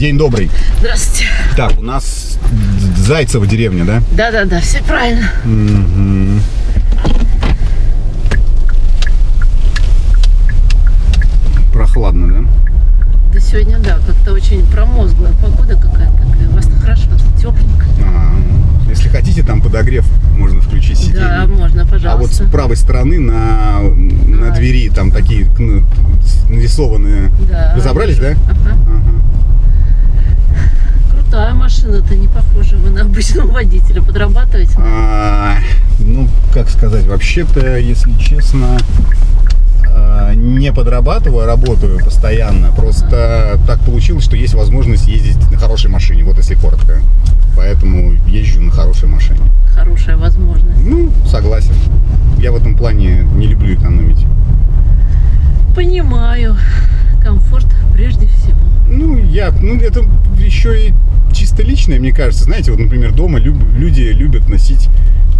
День добрый. Здравствуйте. Так, у нас Зайцева деревня, да? Да-да-да, все правильно. Мгм. Прохладно, да? Да сегодня, да, как-то очень промозглая погода какая-то такая. У вас-то хорошо, тепленько. А, если хотите, там подогрев можно включить сиденье. Да, можно, А вот пожалуйста. с правой стороны на, на А. двери там такие ну, нарисованные. Да. Разобрались, да? Ага. Ага. Крутая машина-то, не похожа вы на обычного водителя. Подрабатываете? А, ну, как сказать, вообще-то, если честно, а, не подрабатываю, а работаю постоянно. Просто так получилось, что есть возможность ездить на хорошей машине, вот если коротко. Поэтому езжу на хорошей машине. Хорошая возможность. Ну, согласен. Я в этом плане не люблю экономить. Понимаю. Комфорт прежде всего. Ну, я, ну, это еще и чисто личное, мне кажется. Знаете, вот, например, дома люб- люди любят носить,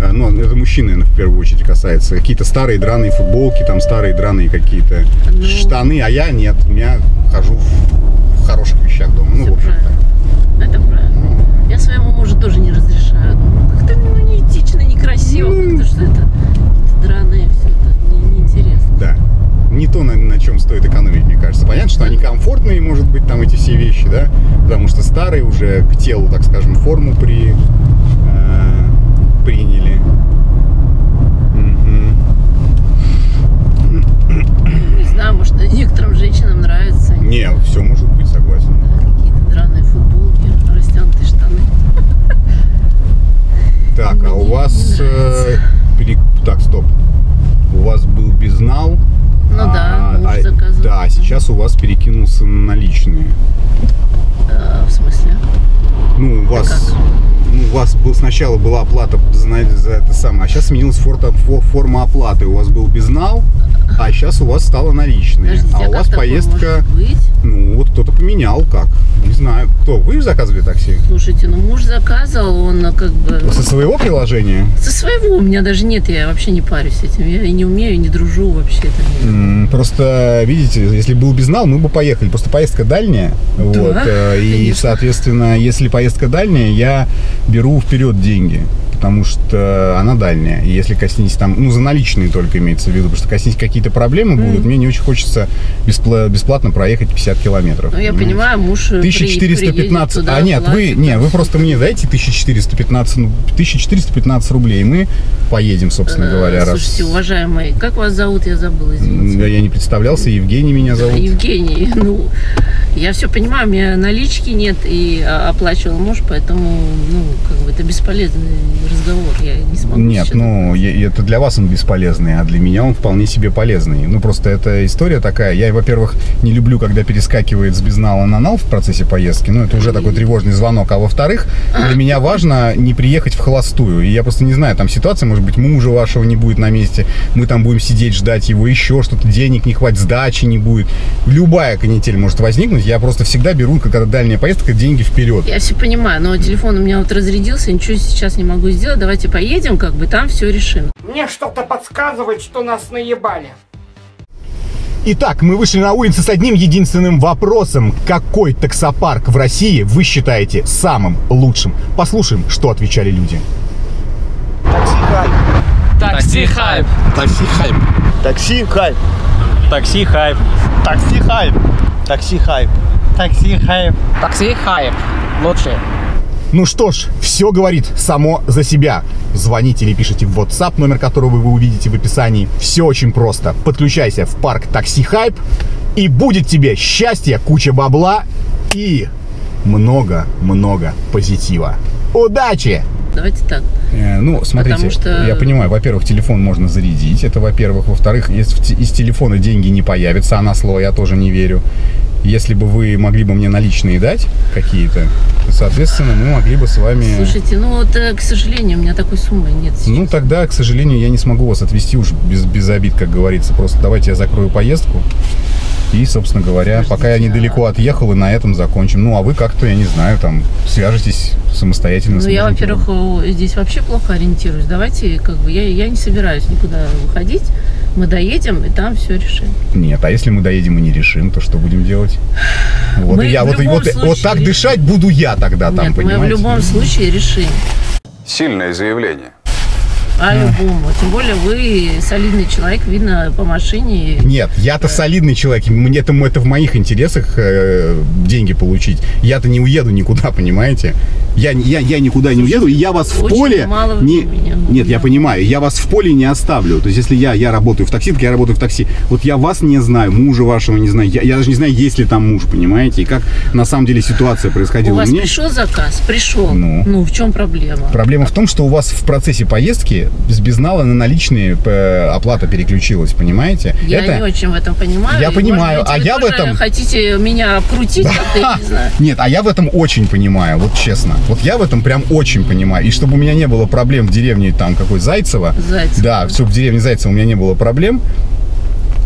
э, ну, это мужчины, наверное, в первую очередь касается, какие-то старые драные футболки, там старые драные какие-то Ну. штаны, а я нет, у меня хожу в, в хороших вещах дома. Ну, Всё в общем, правильно. Это правильно. Я своему мужу тоже не разрешаю. Ну, Как-то ну, неэтично, некрасиво. Ну. Как-то что это? Это драное все это не- неинтересно. Не то, на, на чем стоит экономить, мне кажется. Понятно, что они комфортные, может быть, там эти все вещи, да, потому что старые уже к телу, так скажем, форму при, э, приняли. Не знаю, может, некоторым женщинам нравится Не, все может быть, согласен. какие-то драные футболки, растянутые штаны. Так, а у вас... э, Так, стоп. У вас был безнал. Ну да, муж а- заказывал. Да, а сейчас у вас перекинулся на наличные. Э, в смысле? Ну, у вас, ну, у вас был, сначала была оплата за, за это самое, а сейчас сменилась форта- фо- форма оплаты. У вас был безнал, а сейчас у вас стало наличные. Подождите, а у как вас поездка, ну вот кто-то поменял, как? Не знаю. Кто? Вы заказывали такси? Слушайте, ну муж заказывал, он э, как бы... Со своего приложения? Со своего у меня даже нет, я вообще не парюсь этим. Я и не умею, и не дружу вообще. Это Просто, видите, если был безнал, мы бы поехали. Просто поездка дальняя. вот, э, и, конечно. соответственно, если поездка дальняя, я беру вперед деньги. Потому что она дальняя. И если коснись там, ну, за наличные только имеется в виду, потому что коснись какие-то проблемы будут, мне не очень хочется беспла- бесплатно проехать 50 километров. Ну, я понимаете? понимаю, муж э, при- 1415. туда, а нет, вы, не, вы просто мне дайте 1415, ну, 1415 рублей. и Мы поедем, собственно Э, говоря, раз. Слушайте, уважаемый, как вас зовут, я забыла, извините. Я не представлялся, Евгений меня зовут. Евгений, ну, я все понимаю, у меня налички нет и а, оплачивал муж, поэтому, ну, как бы это бесполезный разговор, я не смогу Нет, сейчас- ну, я- это для вас он бесполезный, а для меня он вполне себе полезный. Ну, просто эта история такая. Я, во-первых, не люблю, когда перескакивает с безнала на нал в процессе поездки. Ну, это уже такой тревожный звонок. А во-вторых, для меня важно не приехать в холостую. И я просто не знаю, там ситуация, может быть, мужа вашего не будет на месте. Мы там будем сидеть, ждать его еще что-то, денег не хватит, сдачи не будет. Любая канитель может возникнуть. Я просто всегда беру, когда дальняя поездка, деньги вперед. Я все понимаю, но телефон у меня вот разрядился, ничего сейчас не могу сделать. Давайте поедем, как бы там все решим. Мне что-то подсказывает, что нас наебали. Итак, мы вышли на улицу с одним единственным вопросом. Какой таксопарк в России вы считаете самым лучшим? Послушаем, что отвечали люди. Такси хайп. Такси хайп. Такси хайп. Такси хайп. Такси хайп. Такси хайп. Такси хайп. Такси хайп. Лучший. Ну что ж, все говорит само за себя. Звоните или пишите в WhatsApp, номер которого вы увидите в описании. Все очень просто. Подключайся в парк Такси Хайп, и будет тебе счастье, куча бабла и много-много позитива. Удачи! Давайте так. Э, Ну, смотрите, Потому что- я понимаю, во-первых, телефон можно зарядить, это во-первых. Во-вторых, те- из телефона деньги не появятся, а на слово я тоже не верю. Если бы вы могли бы мне наличные дать какие-то, то, соответственно, мы могли бы с вами... Слушайте, ну вот, э, к сожалению, у меня такой суммы нет сейчас. Ну, тогда, к сожалению, я не смогу вас отвезти уж без, без обид, как говорится. Просто давайте я закрою поездку. И, собственно говоря, пока я Подождите, недалеко отъехал, и на этом закончим. Ну, а вы как-то, я не знаю, там, свяжетесь самостоятельно с Ну, я, во-первых, о, здесь вообще плохо ориентируюсь. Давайте, как бы, я, я не собираюсь никуда выходить. Мы доедем, и там все решим. Нет, а если мы доедем и не решим, то что будем делать? Вот, Мы я в вот, вот, вот случае так решим. дышать буду я тогда там, Нет, мы в понимаете? любом случае решим. Сильное заявление. По любому. Тем более вы солидный человек, видно по машине. Нет, я-то солидный человек, мне это, это в моих интересах э, деньги получить. Я-то не уеду никуда, понимаете? Я, я, я никуда не уеду, и я вас в Очень поле... мало не, времени. нет, я понимаю, я вас в поле не оставлю. То есть, если я, я работаю в такси, так я работаю в такси. Вот я вас не знаю, мужа вашего не знаю. Я, я даже не знаю, есть ли там муж, понимаете? И как на самом деле ситуация У происходила. вас у меня. пришел заказ? Пришел. Ну. Ну, в чем проблема? Проблема в том, что у вас в процессе поездки с безнала на наличные э, оплата переключилась, понимаете? Я Это- не очень в этом понимаю. Я И, понимаю, может а я в этом- хотите меня обкрутить, я не знаю. Нет, а я в этом очень понимаю, вот честно. Вот я в этом прям очень понимаю. И чтобы у меня не было проблем в деревне там какой Зайцево. Зайцево. Да, все в деревне Зайцево у меня не было проблем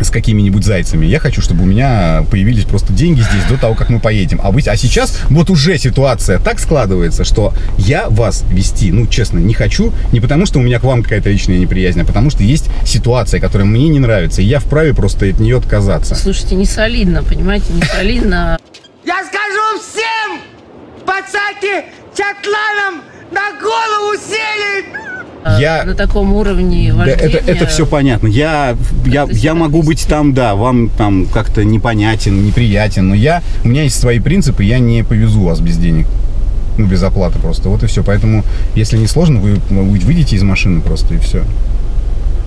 с какими-нибудь зайцами. Я хочу, чтобы у меня появились просто деньги здесь до того, как мы поедем. А, вы, а сейчас вот уже ситуация так складывается, что я вас вести, ну, честно, не хочу. Не потому, что у меня к вам какая-то личная неприязнь, а потому что есть ситуация, которая мне не нравится. И я вправе просто от нее отказаться. Слушайте, не солидно, понимаете, не солидно. Я скажу всем, пацаки, чатланам на голову сели! А, Я- на таком уровне Да, это, это все понятно. Я, я, я могу быть там, да, вам там как-то непонятен, неприятен, но я, у меня есть свои принципы, я не повезу вас без денег. Ну, без оплаты просто. Вот и все. Поэтому, если не сложно, вы выйдете из машины просто и все.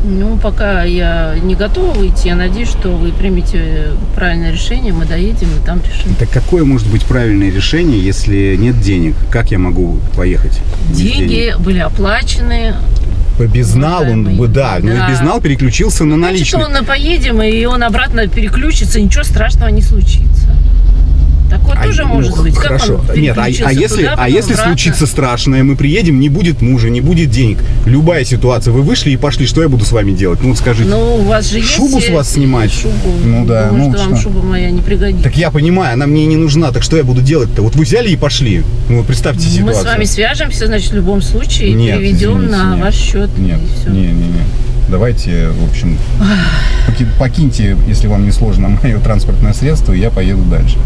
Ну, пока я не готова выйти, я надеюсь, что вы примете правильное решение, мы доедем и там решим. Так какое может быть правильное решение, если нет денег? Как я могу поехать? Деньги денег? были оплачены. По безналу, Уважаемый, бы, да, но да. безнал переключился на Значит, наличные. он поедем, и он обратно переключится, ничего страшного не случится. Такое А, тоже ну, может быть. Как Хорошо. он Нет, а, а если, туда, а если обратно? случится страшное, мы приедем, не будет мужа, не будет денег. Любая ситуация. Вы вышли и пошли, что я буду с вами делать? Ну вот скажите. Ну, у вас же есть... Шубу с вас снимать? Шубу. Ну да, Думаю, ну что вам что? шуба моя не пригодится. Так я понимаю, она мне не нужна. Так что я буду делать-то? Вот вы взяли и пошли. Ну вот представьте Мы ситуацию. с вами свяжемся, значит, в любом случае, Нет, переведем извините, на нет. ваш счет. Нет, и всё. не, не, не. Давайте, в общем, поки- покиньте, если вам не сложно, мое транспортное средство, и я поеду дальше.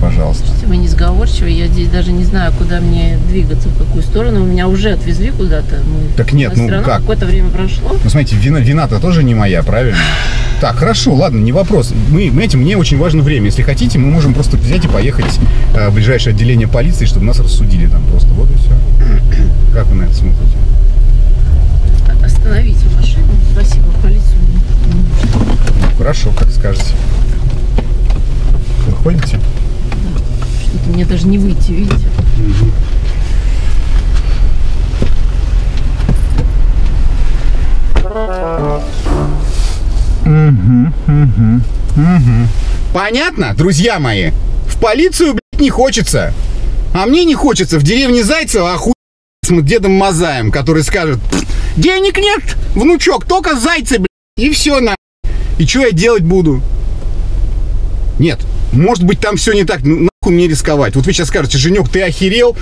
Пожалуйста. Вы не сговорчивы, я здесь даже не знаю, куда мне двигаться, в какую сторону. Меня уже отвезли куда-то. Мы- Так нет, ну как? Какое-то время прошло. Ну, смотрите, вина, вина-то тоже не моя, правильно? Так, хорошо, ладно, не вопрос. Мы, знаете, мне очень важно время. Если хотите, мы можем просто взять и поехать э, в ближайшее отделение полиции, чтобы нас рассудили там просто. Вот и все. Как вы на это смотрите? Понятно, друзья мои? В полицию, блядь, не хочется. А мне не хочется в деревне Зайцево охуеть с дедом Мазаем, который скажет, «Пф, денег нет, внучок, только зайцы, блядь, и все на. И что я делать буду? Нет, может быть там все не так, ну нахуй мне рисковать. Вот вы сейчас скажете, Женек, ты охерел?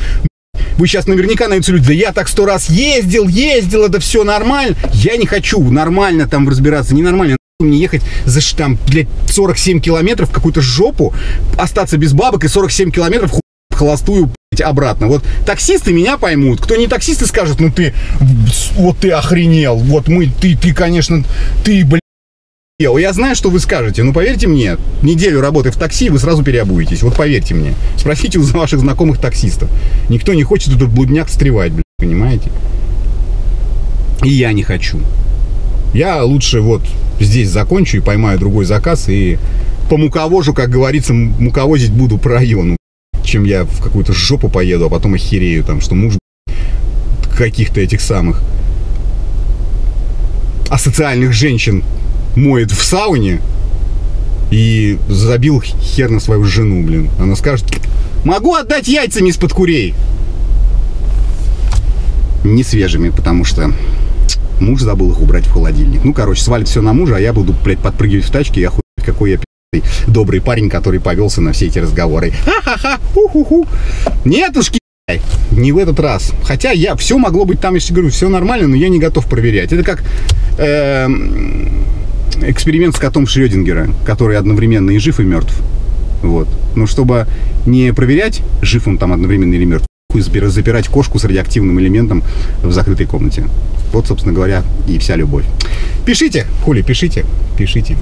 Вы сейчас наверняка найдете люди, да я так сто раз ездил, ездил, это все нормально. Я не хочу нормально там разбираться, ненормально. Нахуй Мне ехать за там, блядь, 47 километров в какую-то жопу, остаться без бабок и 47 километров хуй в холостую блядь, обратно. Вот таксисты меня поймут. Кто не таксисты скажет, ну ты, вот ты охренел, вот мы, ты, ты, конечно, ты, блядь, охуел». Я знаю, что вы скажете, но поверьте мне, неделю работы в такси, вы сразу переобуетесь. Вот поверьте мне. Спросите у ваших знакомых таксистов. Никто не хочет этот блудняк встревать, блядь, понимаете? И я не хочу. Я лучше вот здесь закончу и поймаю другой заказ и помуковожу, как говорится, муковозить буду по району, чем я в какую-то жопу поеду, а потом охерею там, что муж каких-то этих самых асоциальных женщин моет в сауне и забил хер на свою жену, блин. Она скажет, могу отдать яйцами из-под курей. Не свежими, потому что муж забыл их убрать в холодильник. Ну, короче, свалит все на мужа, а я буду, блядь, подпрыгивать в тачке, я хуй, какой я пи***ый добрый парень, который повелся на все эти разговоры. Ха-ха-ха, ху-ху-ху. Нетушки, не в этот раз. Хотя я, все могло быть там, если говорю, все нормально, но я не готов проверять. Это как эм, эксперимент с котом Шрёдингера, который одновременно и жив, и мертв. Вот. Но чтобы не проверять, жив он там одновременно или мертв, запирать кошку с радиоактивным элементом в закрытой комнате. Вот, собственно говоря, и вся любовь. Пишите, хули, пишите, пишите.